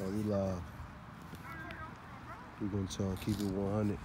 Oh, we live. We're gonna try keep it 100.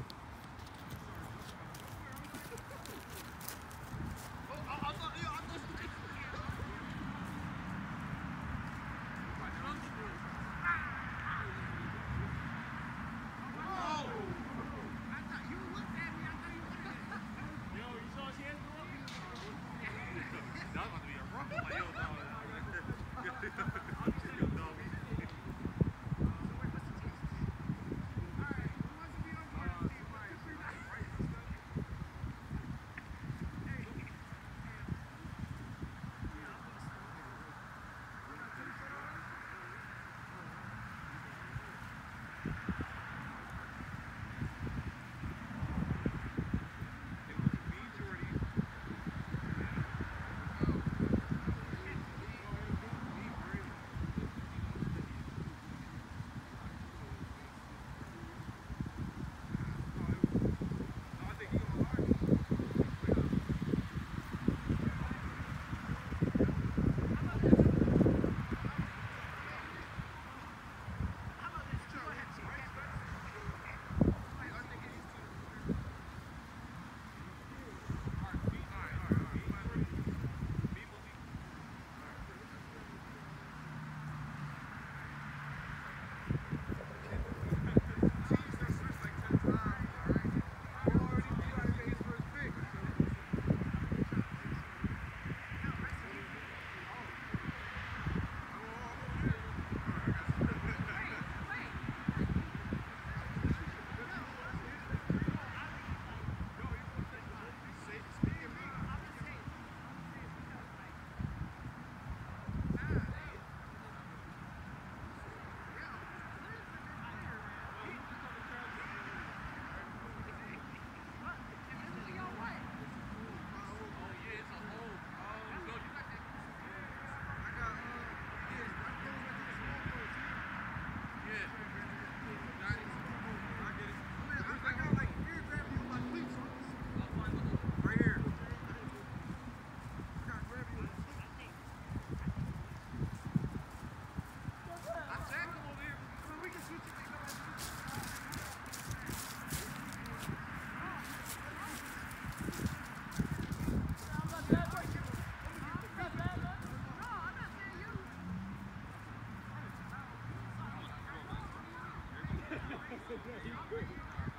He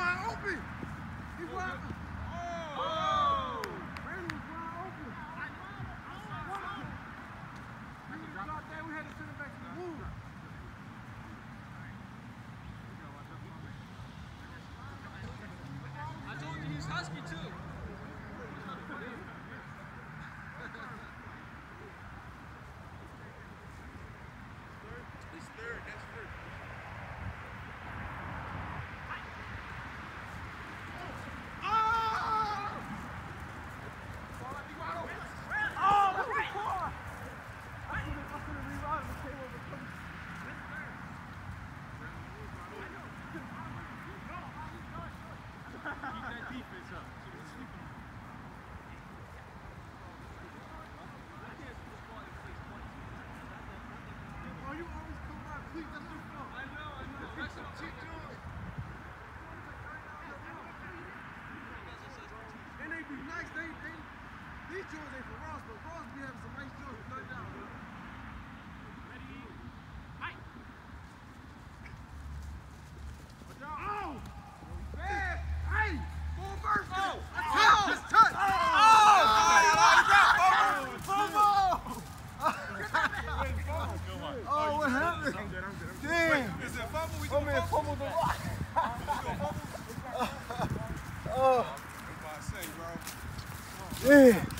wide open. He wide. Oh! Oh,